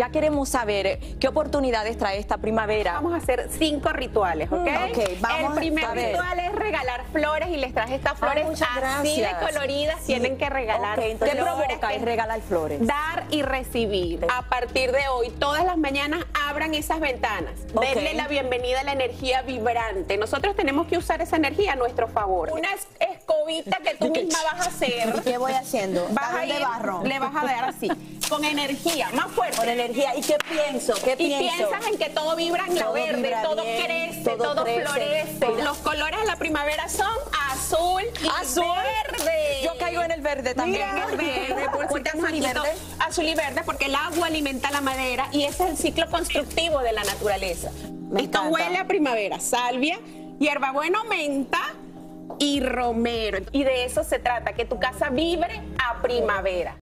ya queremos saber qué oportunidades trae esta primavera. Vamos a hacer cinco rituales, ¿ok? Mm, ok, vamos El primer a ver. ritual es regalar flores y les traje estas flores así gracias. de coloridas. Tienen que regalar Ok, entonces, ¿Qué provoca es regalar flores? Dar y recibir. A partir de hoy, todas las mañanas abran esas ventanas. Denle la bienvenida a la energía vibrante. Nosotros tenemos que usar esa energía a nuestro favor. Escobita que tú misma vas a hacer. ¿Qué voy haciendo? Vas a de ir, barro. le vas a dar así, con energía, más fuerte. Con energía. ¿Y qué pienso? ¿Qué Y pienso? piensas en que todo vibra en Todo verde, todo bien, crece, todo todo, crece. florece. Todo. Los colores de la primavera son azul y Azul. verde. Yo caigo en el verde también. Mira, el verde, por ¿Por qué si azul y verde? Azul y verde porque el agua alimenta la madera y ese es el ciclo constructivo de la naturaleza. Me Esto encanta. huele a primavera, salvia, hierbabuena, menta y romero. Y de eso se trata, que tu casa vibre a primavera.